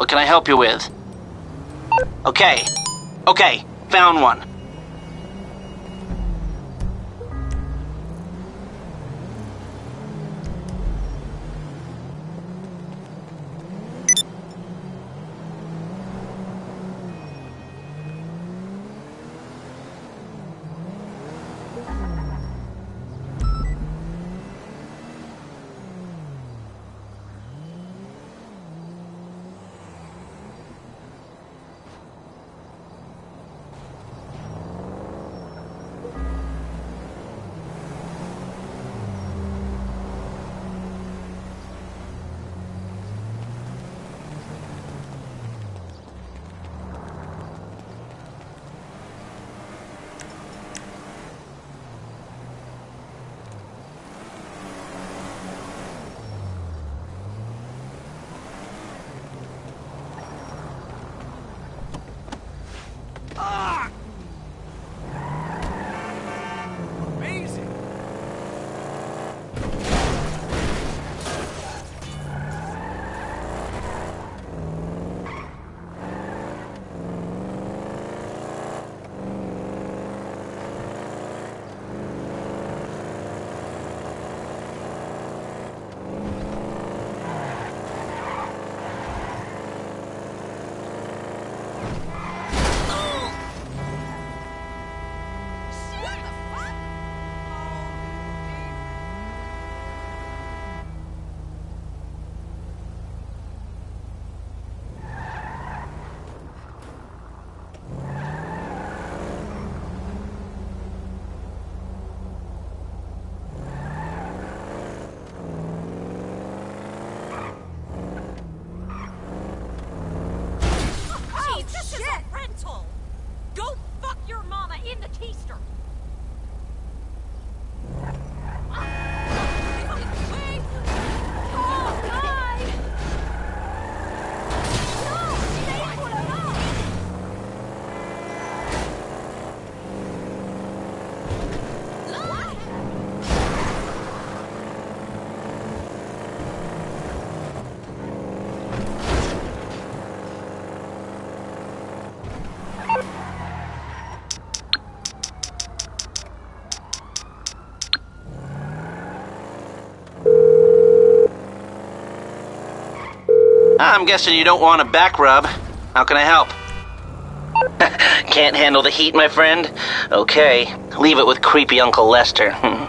What can I help you with? Okay. Okay, found one. I'm guessing you don't want a back rub. How can I help? Can't handle the heat, my friend? Okay, leave it with creepy Uncle Lester. Hmm.